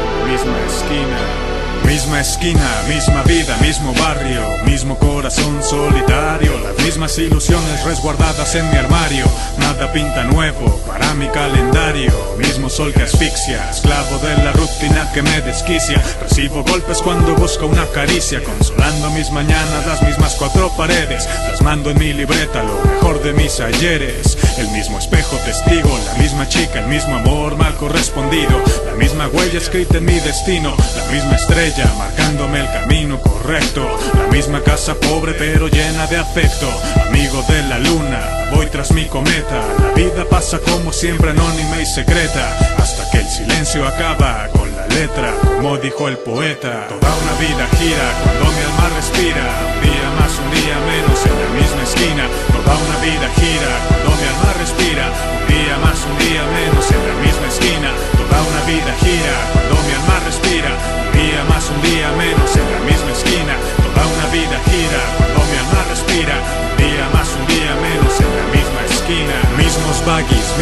En la misma esquina. Misma esquina, misma vida, mismo barrio, mismo corazón solitario, las mismas ilusiones resguardadas en mi armario, nada pinta nuevo para mi calendario, mismo sol que asfixia, esclavo de la rutina que me desquicia, recibo golpes cuando busco una caricia, consolando mis mañanas las mismas cuatro paredes, plasmando en mi libreta lo mejor de mis ayeres, el mismo espejo testigo, la misma chica, el mismo amor mal correspondido, la misma huella escrita en mi destino, la misma estrella marcándome el camino correcto, la misma casa pobre pero llena de afecto, amigo de la luna, voy tras mi cometa, la vida pasa como siempre anónima y secreta, hasta que el silencio acaba con la letra, como dijo el poeta, toda una vida gira cuando mi alma respira, un día más, un día menos en la misma esquina, toda una vida gira cuando mi alma respira, un día más, un día menos en la misma esquina, toda una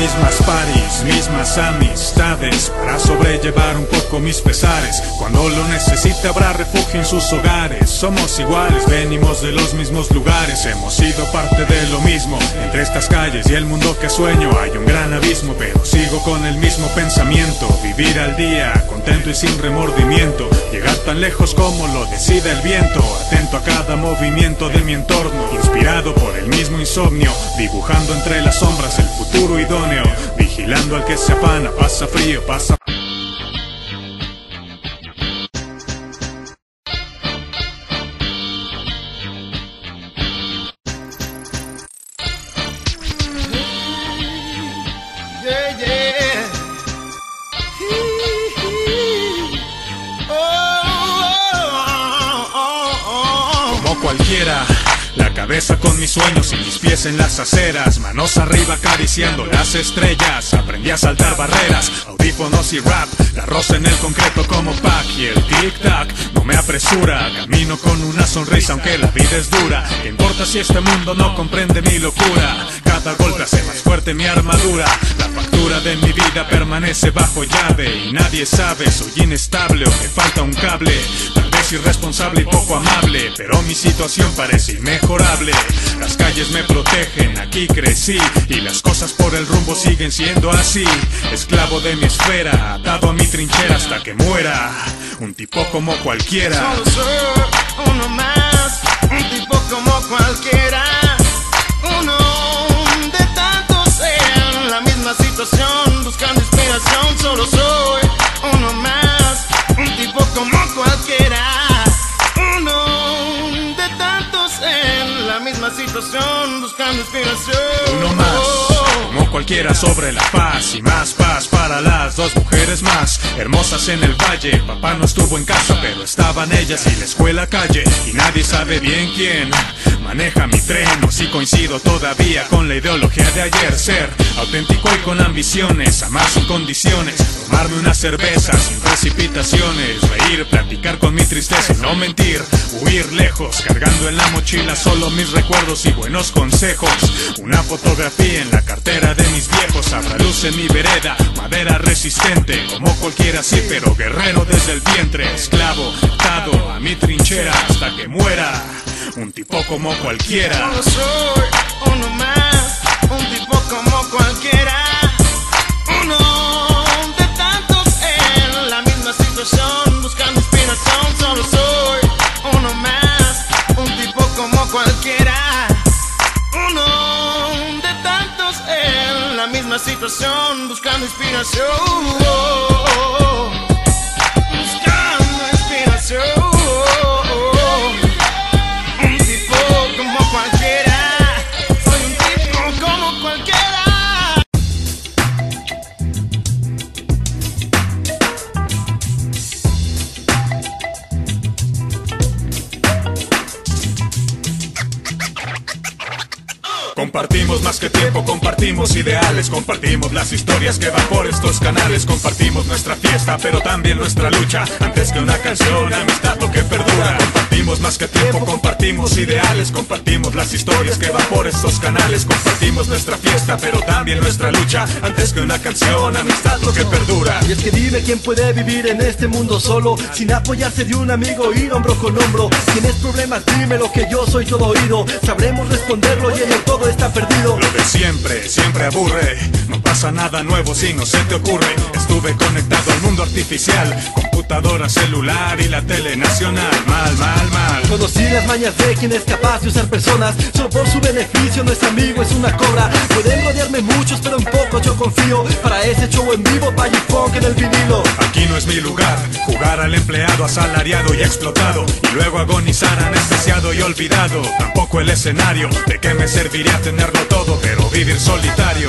is my spotty. Mismas amistades, para sobrellevar un poco mis pesares, cuando lo necesite habrá refugio en sus hogares, somos iguales, venimos de los mismos lugares, hemos sido parte de lo mismo, entre estas calles y el mundo que sueño hay un gran abismo, pero sigo con el mismo pensamiento, vivir al día, contento y sin remordimiento, llegar tan lejos como lo decida el viento, atento a cada movimiento de mi entorno, inspirado por el mismo insomnio, dibujando entre las sombras el futuro idóneo, vigilando al que se afana, pasa frío, pasa... sueños y mis pies en las aceras, manos arriba acariciando las estrellas. Aprendí a saltar barreras, audífonos y rap, la rosa en el concreto como Pac y el tic tac no me apresura. Camino con una sonrisa aunque la vida es dura. ¿Qué importa si este mundo no comprende mi locura? Cada golpe hace más fuerte mi armadura. La factura de mi vida permanece bajo llave y nadie sabe, soy inestable o me falta un cable. Irresponsable y poco amable, pero mi situación parece inmejorable. Las calles me protegen, aquí crecí y las cosas por el rumbo siguen siendo así. Esclavo de mi esfera, atado a mi trinchera hasta que muera. Un tipo como cualquiera. Solo soy uno más, un tipo como cualquiera. Uno de tantos en la misma situación, cualquiera sobre la paz y más paz para las dos mujeres más hermosas en el valle. Papá no estuvo en casa, pero estaban ellas y la escuela calle y nadie sabe bien quién maneja mi tren. O si coincido todavía con la ideología de ayer, ser auténtico y con ambiciones, amar sin condiciones, tomarme una cerveza sin precipitaciones, reír, platicar con mi tristeza y no mentir, huir lejos, cargando en la mochila solo mis recuerdos y buenos consejos. Una fotografía en la cartera de mis viejos, habrá luz en mi vereda, madera resistente, como cualquiera sí, pero guerrero desde el vientre, esclavo, atado a mi trinchera hasta que muera. Un tipo como cualquiera. Buscando inspiración. Buscando inspiración. Compartimos más que tiempo, compartimos ideales, compartimos las historias que van por estos canales, compartimos nuestra fiesta, pero también nuestra lucha. Antes que una canción, amistad lo que perdura. Compartimos más que tiempo, compartimos ideales, compartimos las historias que van por estos canales, compartimos nuestra fiesta, pero también nuestra lucha. Antes que una canción, amistad lo que perdura. Y es que dime quién puede vivir en este mundo solo Sin apoyarse de un amigo, ir hombro con hombro Tienes problemas, dime lo que yo soy todo oído Sabremos responderlo y en el todo está perdido Lo de siempre, siempre aburre. No pasa nada nuevo si no se te ocurre. Estuve conectado al mundo artificial, computadora, celular y la tele nacional. Mal, mal, al mal. Conocí las mañas de quien es capaz de usar personas solo por su beneficio. No es amigo, es una cobra. Pueden rodearme muchos, pero en pocos yo confío. Para ese show en vivo, vaya funk en el vinilo. Aquí no es mi lugar, jugar al empleado asalariado y explotado y luego agonizar anestesiado y olvidado. Tampoco el escenario, de qué me serviría tenerlo todo, pero vivir solitario.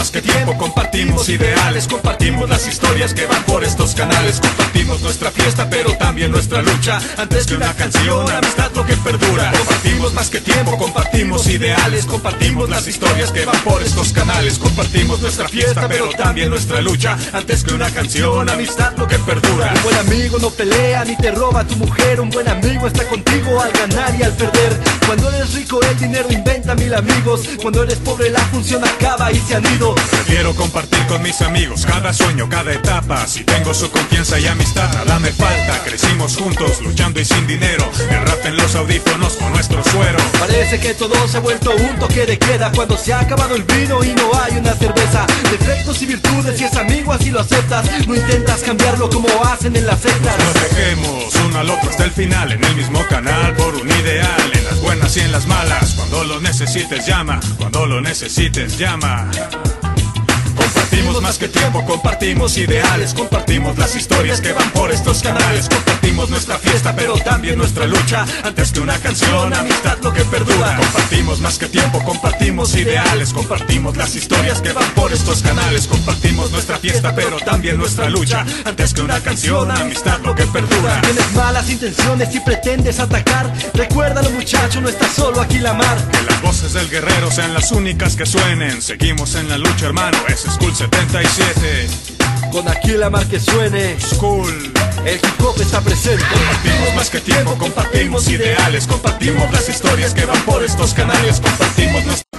Más que tiempo, compartimos ideales, compartimos las historias que van por estos canales, compartimos nuestra fiesta, pero también nuestra lucha. Antes que una canción, amistad lo que perdura. Compartimos más que tiempo, compartimos ideales, compartimos las historias que van por estos canales, compartimos nuestra fiesta, pero también nuestra lucha. Antes que una canción, amistad lo que perdura. Un buen amigo no pelea ni te roba tu mujer. Un buen amigo está contigo al ganar y al perder. Cuando eres rico, el dinero inventa mil amigos. Cuando eres pobre, la función acaba y se han ido. Prefiero compartir con mis amigos cada sueño, cada etapa. Si tengo su confianza y amistad, nada me falta. Crecimos juntos, luchando y sin dinero. El rap en los audífonos con nuestro suero. Parece que todo se ha vuelto un toque de queda cuando se ha acabado el vino y no hay una cerveza. Defectos y virtudes, si es amigo así lo aceptas. No intentas cambiarlo como hacen en las sectas. Nos dejemos uno al otro hasta el final en el mismo canal por un ideal. En las buenas y en las malas. Cuando lo necesites, llama. Cuando lo necesites, llama. Compartimos más que tiempo, compartimos ideales, compartimos las historias que van por estos canales, compartimos nuestra fiesta, pero también nuestra lucha. Antes que una canción, amistad lo que perdura. Compartimos más que tiempo, compartimos ideales, compartimos las historias que van por estos canales, compartimos nuestra fiesta, pero también nuestra lucha. Antes que una canción, amistad lo que perdura. Tienes malas intenciones y pretendes atacar. Recuérdalo, muchacho, no estás solo aquí la mar. Las voces del guerrero sean las únicas que suenen. Seguimos en la lucha, hermano. Es School 77. Con aquí la mar que suene. School. El hip hop está presente. Compartimos más que tiempo, compartimos ideales, compartimos las historias que van por estos canales, compartimos nuestra.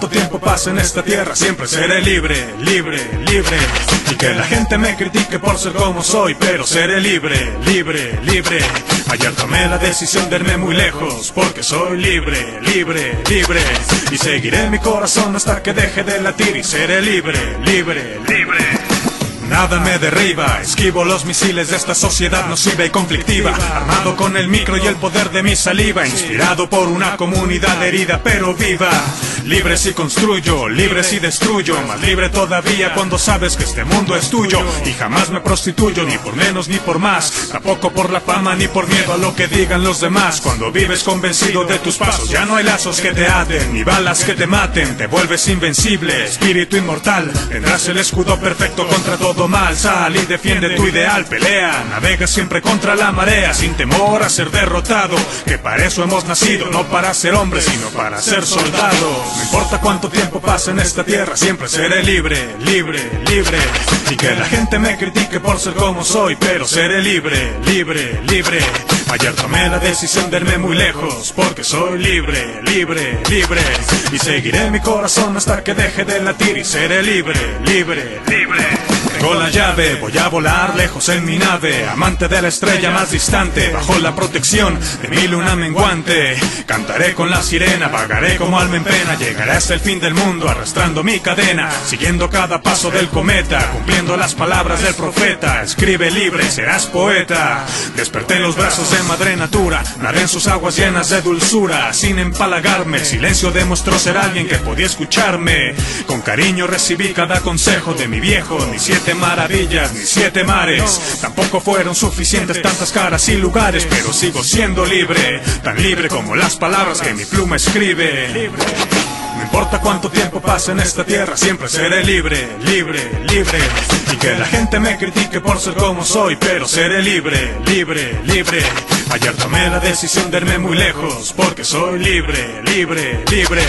Cuánto tiempo pase en esta tierra, siempre seré libre, libre, libre. Y que la gente me critique por ser como soy, pero seré libre, libre, libre. Ayer tomé la decisión de irme muy lejos, porque soy libre, libre, libre. Y seguiré mi corazón hasta que deje de latir y seré libre, libre, libre. Nada me derriba, esquivo los misiles de esta sociedad nociva y conflictiva, armado con el micro y el poder de mi saliva, inspirado por una comunidad herida pero viva. Libre si construyo, libre si destruyo, más libre todavía cuando sabes que este mundo es tuyo. Y jamás me prostituyo ni por menos ni por más, tampoco por la fama ni por miedo a lo que digan los demás. Cuando vives convencido de tus pasos, ya no hay lazos que te aten ni balas que te maten, te vuelves invencible, espíritu inmortal, tendrás el escudo perfecto contra todo mal, sal y defiende tu ideal, pelea, navega siempre contra la marea, sin temor a ser derrotado, que para eso hemos nacido, no para ser hombres, sino para ser soldados. No importa cuánto tiempo pase en esta tierra, siempre seré libre, libre, libre, y que la gente me critique por ser como soy, pero seré libre, libre, libre. Ayer tomé la decisión de irme muy lejos, porque soy libre, libre, libre, y seguiré mi corazón hasta que deje de latir y seré libre, libre, libre. Tengo la llave, voy a volar lejos en mi nave, amante de la estrella más distante, bajo la protección de mi luna menguante. Cantaré con la sirena, vagaré como alma en pena, llegaré hasta el fin del mundo arrastrando mi cadena, siguiendo cada paso del cometa, cumpliendo las palabras del profeta. Escribe libre, serás poeta. Desperté los brazos de madre natura, nadé en sus aguas llenas de dulzura, sin empalagarme. Silencio demostró ser alguien que podía escucharme. Con cariño recibí cada consejo de mi viejo, siete maravillas, ni siete mares. Tampoco fueron suficientes tantas caras y lugares, pero sigo siendo libre, tan libre como las palabras que mi pluma escribe. No importa cuánto tiempo pase en esta tierra, siempre seré libre, libre, libre. Y que la gente me critique por ser como soy, pero seré libre, libre, libre. Ayer tomé la decisión de irme muy lejos, porque soy libre, libre, libre.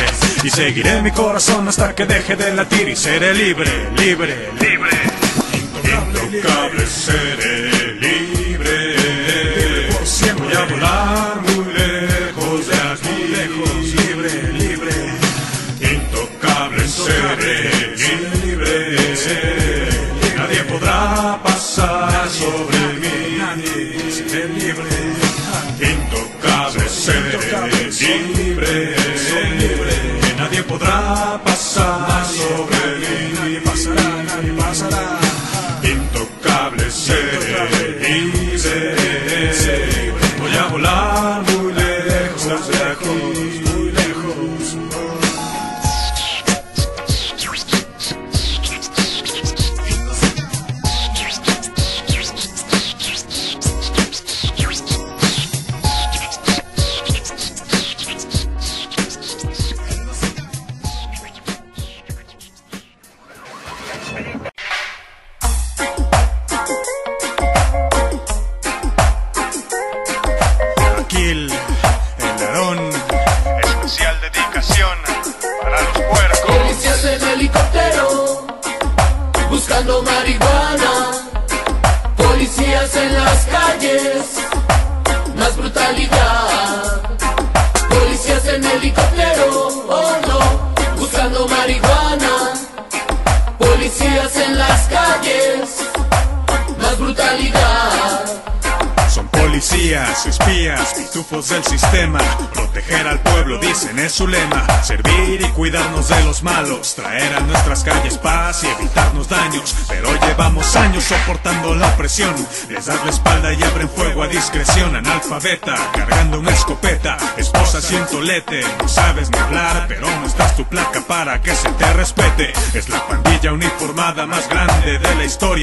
Y seguiré mi corazón hasta que deje de latir y seré libre, libre, libre. Intocable seré libre. Por siempre voy a volar muy lejos de aquí, lejos, libre, libre. Intocable seré libre. Nadie podrá pasar sobre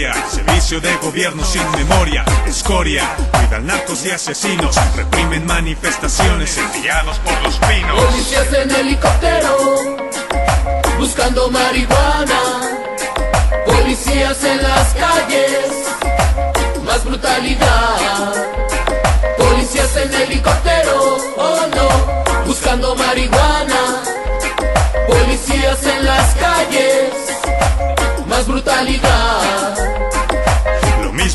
historia. Servicio de gobierno sin memoria. Escoria. Cuidan narcos y asesinos. Reprimen manifestaciones enviados por los pinos. Policías en helicóptero, buscando marihuana. Policías en las calles, más brutalidad. Policías en helicóptero, oh no, buscando marihuana. Policías en las calles, más brutalidad. Lo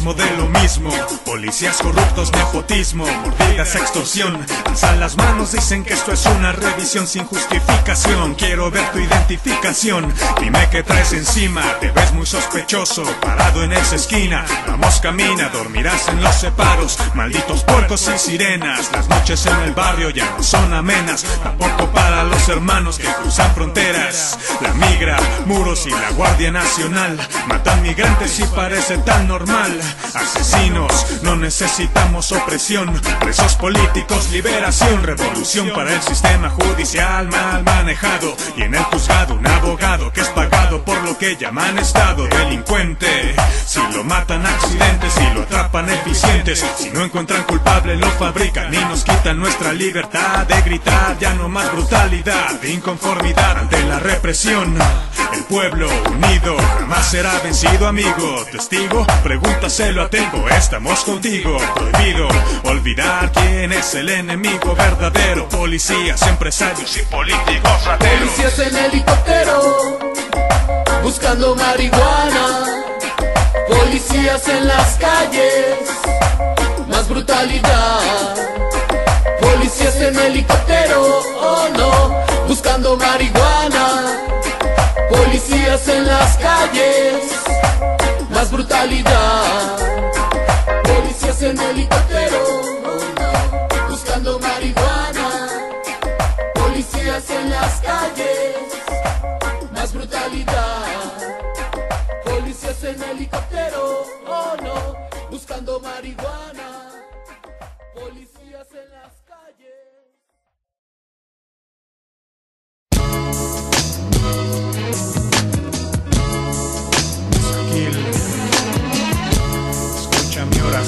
mismo de lo mismo, policías corruptos, nepotismo, mordidas, extorsión. Alzan las manos, dicen que esto es una revisión sin justificación. Quiero ver tu identificación, dime qué traes encima. Te ves muy sospechoso, parado en esa esquina. Vamos, camina, dormirás en los separos. Malditos puercos y sirenas, las noches en el barrio ya no son amenas. Tampoco para los hermanos que cruzan fronteras. La migra, muros y la Guardia Nacional matan migrantes y parece tan normal. Asesinos, no necesitamos opresión. Presos políticos, liberación, revolución para el sistema judicial mal manejado. Y en el juzgado un abogado que es pagado por lo que llaman Estado delincuente. Si lo matan accidentes, si lo atrapan eficientes, si no encuentran culpable lo fabrican y nos quitan nuestra libertad de gritar. Ya no más brutalidad, de inconformidad ante la represión. El pueblo unido jamás será vencido, amigo. Testigo, pregúntaselo a Tempo, estamos contigo. Prohibido olvidar quién es el enemigo verdadero. Policías, empresarios y políticos rateros. Policías en helicóptero, buscando marihuana. Policías en las calles, más brutalidad. Policías en helicóptero, oh no, buscando marihuana. Policías en las calles, más brutalidad. Policías en helicóptero, buscando marihuana. Policías en las calles, más brutalidad. Policías en helicóptero, oh no, buscando marihuana.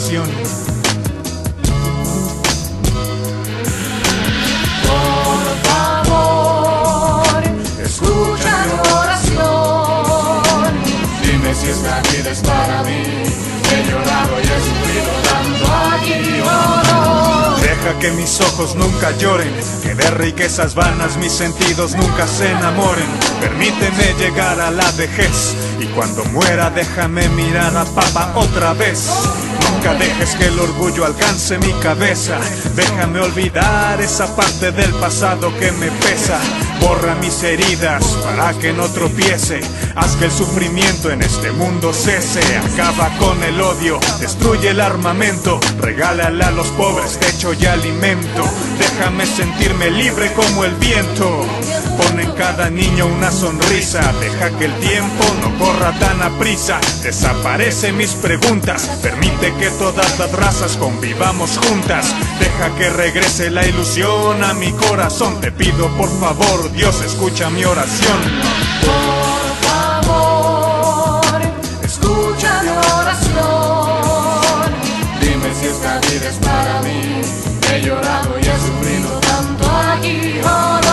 Por favor, escucha mi oración. Dime si esta vida es para mí. He llorado y he sufrido tanto aquí o no. Deja que mis ojos nunca lloren, que de riquezas vanas mis sentidos nunca se enamoren. Permíteme llegar a la vejez y cuando muera déjame mirar a papá otra vez. Dejes que el orgullo alcance mi cabeza. Déjame olvidar esa parte del pasado que me pesa. Borra mis heridas para que no tropiece. Haz que el sufrimiento en este mundo cese. Acaba con el odio, destruye el armamento. Regálale a los pobres techo y alimento. Déjame sentirme libre como el viento. Pon en cada niño una sonrisa. Deja que el tiempo no corra tan a prisa. Desaparece mis preguntas. Permite que todas las razas convivamos juntas. Deja que regrese la ilusión a mi corazón. Te pido por favor, Dios, escucha mi oración. Por favor, escucha mi oración. Dime si esta vida es para mí. He llorado y he sufrido tanto aquí o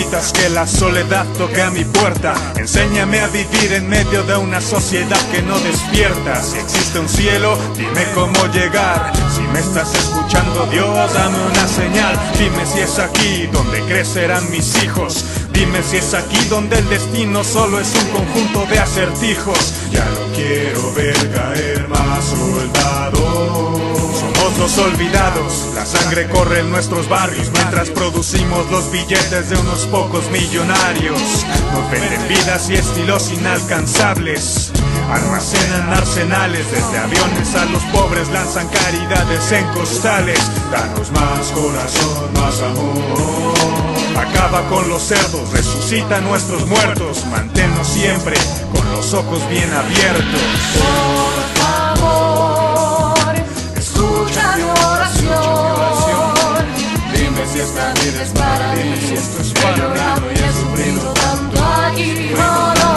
permitas que la soledad toque a mi puerta. Enséñame a vivir en medio de una sociedad que no despierta. Si existe un cielo, dime cómo llegar. Si me estás escuchando, Dios, dame una señal. Dime si es aquí donde crecerán mis hijos. Dime si es aquí donde el destino solo es un conjunto de acertijos. Ya no quiero ver caer más soldados. Los olvidados, la sangre corre en nuestros barrios mientras producimos los billetes de unos pocos millonarios. Nos venden vidas y estilos inalcanzables. Almacenan arsenales, desde aviones a los pobres lanzan caridades en costales. Danos más corazón, más amor. Acaba con los cerdos, resucita a nuestros muertos. Manténnos siempre con los ojos bien abiertos. Si esta vida es para mí. Esto es para mí. y he sufrido tanto aquí o no.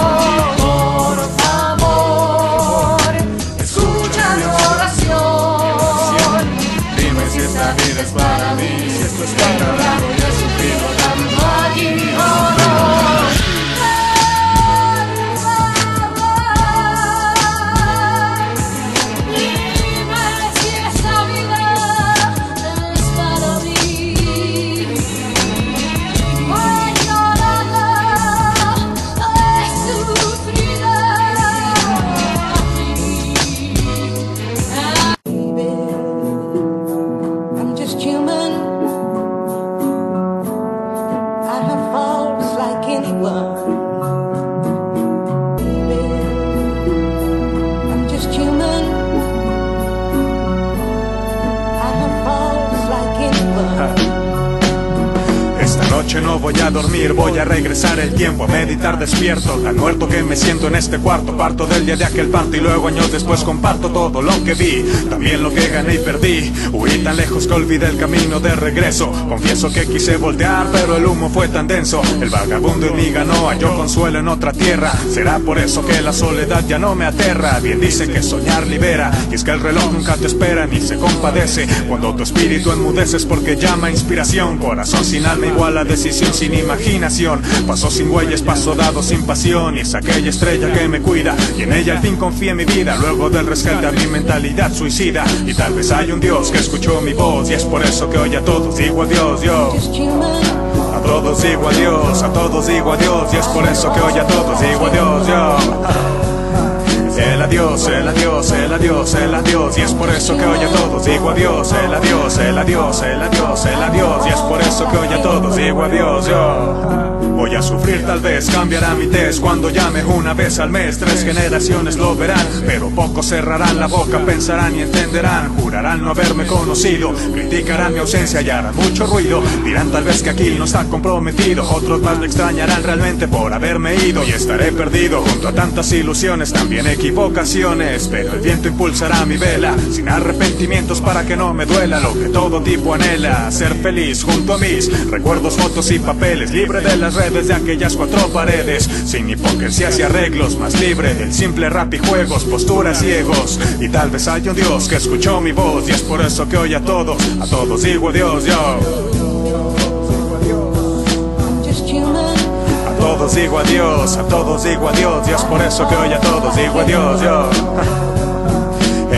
Por favor, escucha mi oración. Dime si esta vida es para mí. Si esto es para mí. y he sufrido tanto aquí o no. Voy a regresar el tiempo, a meditar despierto, tan muerto que me siento en este cuarto, parto del día de aquel parto y luego años después comparto todo lo que vi, también lo que gané y perdí, huí tan lejos que olvidé el camino de regreso, confieso que quise voltear pero el humo fue tan denso, el vagabundo en mí ganó, halló consuelo en otra tierra, será por eso que la soledad ya no me aterra, bien dicen que soñar libera, y es que el reloj nunca te espera ni se compadece, cuando tu espíritu enmudece es porque llama inspiración, corazón sin alma igual a decisión sin imaginación, paso sin huellas, paso dado sin pasión, y es aquella estrella que me cuida, y en ella al fin confié mi vida, luego del rescate a mi mentalidad suicida, y tal vez hay un Dios que escuchó mi voz, y es por eso que hoy a todos digo adiós, yo. A todos digo adiós, a todos digo adiós, y es por eso que hoy a todos digo adiós, yo. El adiós, el adiós, el adiós, el adiós, y es por eso que hoy a todos digo adiós, el adiós, el adiós, el adiós, el adiós, y es por eso que hoy a todos digo adiós, yo. Voy a sufrir tal vez, cambiará mi test cuando llame una vez al mes. Tres generaciones lo verán, pero pocos cerrarán la boca, pensarán y entenderán. Jurarán no haberme conocido, criticarán mi ausencia y harán mucho ruido. Dirán tal vez que aquí no está comprometido, otros más me extrañarán realmente por haberme ido. Y estaré perdido junto a tantas ilusiones, también equivocaciones. Pero el viento impulsará mi vela, sin arrepentimientos para que no me duela lo que todo tipo anhela. Ser feliz junto a mis recuerdos, fotos y papeles, libre de las redes de aquellas cuatro paredes, sin hipocresías y arreglos, más libre del simple rap y juegos, posturas ciegos. Y tal vez haya un Dios que escuchó mi voz, y es por eso que hoy a todos, a todos digo adiós, yo. A todos digo adiós, a todos digo adiós, y es por eso que hoy a todos digo adiós, yo.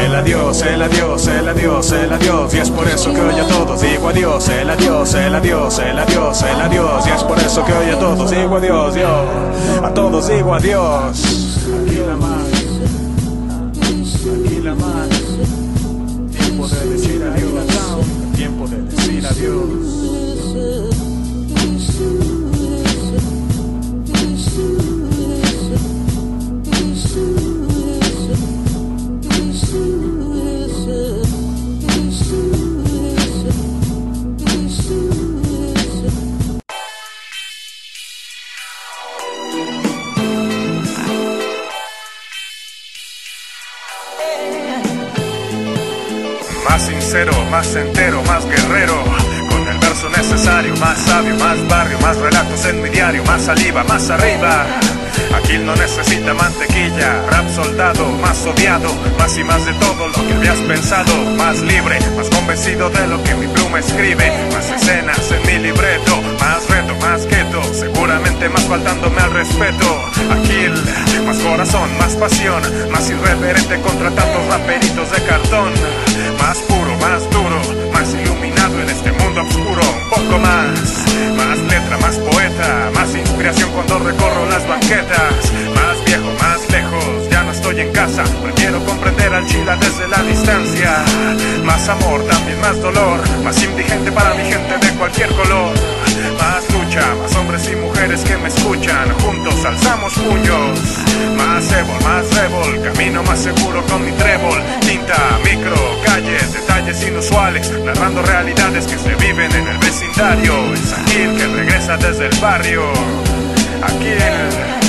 El adiós, el adiós, el adiós, el adiós. Y es por eso que hoy a todos digo adiós, el adiós, el adiós, el adiós, el adiós. Y es por eso que hoy a todos digo adiós, yo. A todos digo adiós. Aquí la mano, aquí la mano. Tiempo de decir adiós, tiempo de decir adiós. Más entero, más guerrero. Con el verso necesario, más sabio, más barrio, más relatos en mi diario, más saliva, más arriba. Aquí no necesita mantequilla, rap soldado, más odiado, más y más de todo lo que habías pensado, más libre, más convencido de lo que mi pluma escribe, más escenas en mi libreto, más reto, más gueto, seguramente más faltándome al respeto. Aquí más corazón, más pasión, más irreverente contra tantos raperitos de cartón, en este mundo oscuro, un poco más, más letra, más poeta, más inspiración cuando recorro las banquetas, más viejo, más lejos, ya no estoy en casa, prefiero comprender al chila desde la distancia, más amor, también más dolor, más indigente para mi gente de cualquier color, más hombres y mujeres que me escuchan, juntos alzamos puños, más ébol, más rebol, camino más seguro con mi trébol, tinta, micro, calles, detalles inusuales, narrando realidades que se viven en el vecindario, es Aquil que regresa desde el barrio, Aquil.